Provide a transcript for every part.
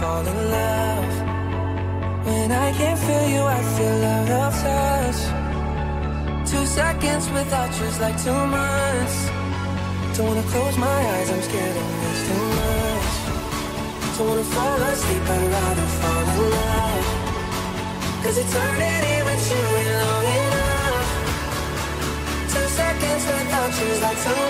fall in love. When I can't feel you, I feel out of touch. Two seconds without you's like two months. Don't wanna close my eyes, I'm scared of this too much. Don't wanna fall asleep, I'd rather fall in love. Cause eternity with you ain't long enough. Two seconds without you's like two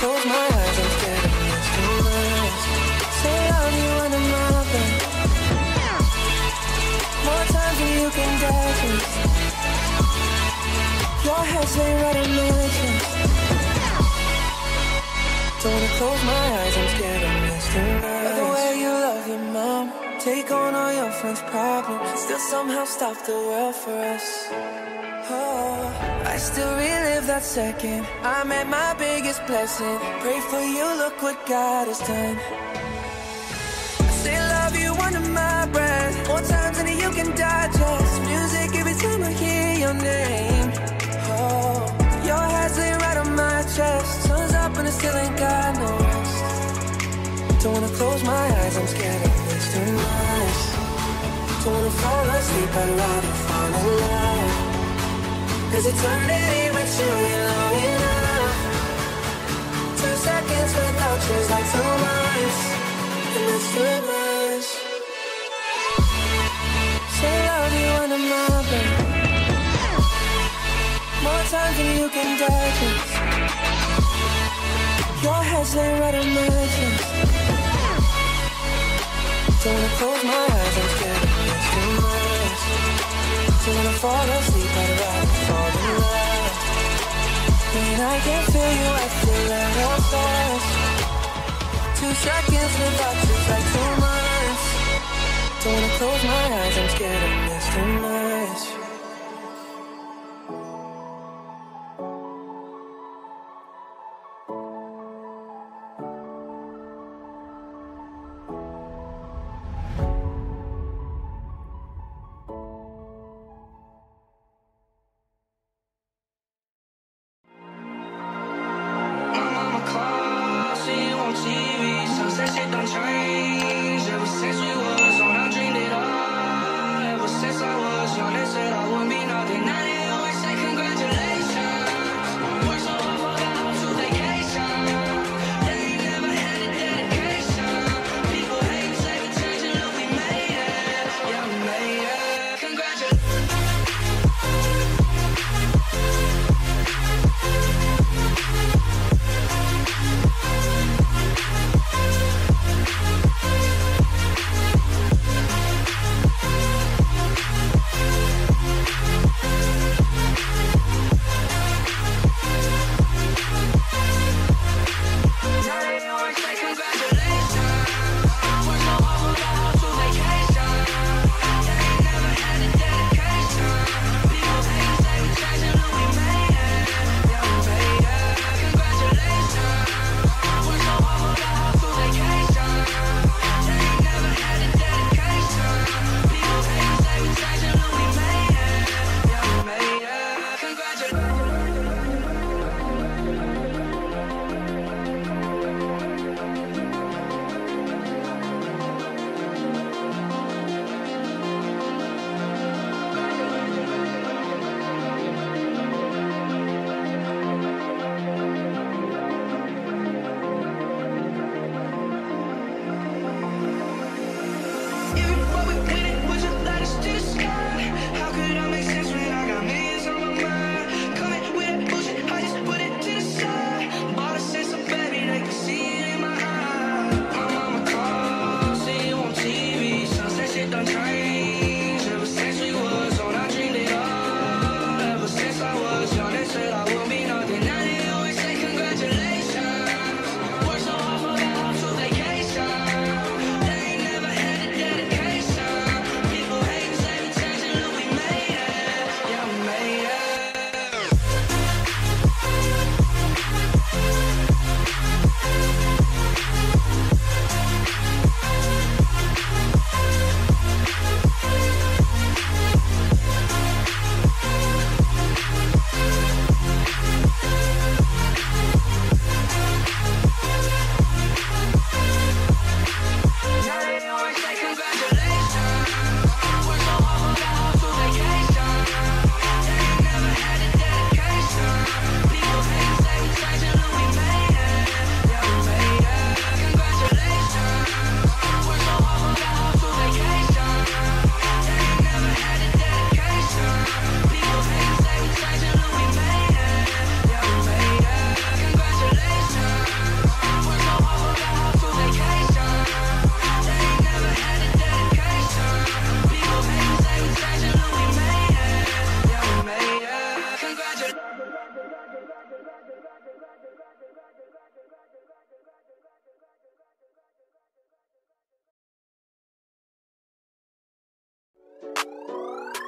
close my eyes, I'm. Say I love you under my breath. More than you can digest. Your. Don't close my eyes, I'm scared of this too take on all your friends' problems, still somehow stop the world for us. Oh, I still relive that second. I met my biggest blessing. Pray for you, look what God has done. Don't wanna close my eyes, I'm scared of too much. Don't wanna fall asleep, I'd rather fall in love. Cause eternity with you ain't long enough. Two seconds without you's like two months. And that's too much. Say love you under my breath. More times than you can digest. Your head's laying right chest. Don't wanna close my eyes, I'm scared of this too much. Don't wanna fall asleep, I'd rather fall in love. When I can't feel you, I feel out of touch. Two seconds without you's like two months. Don't wanna close my eyes, I'm scared dream.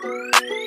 Música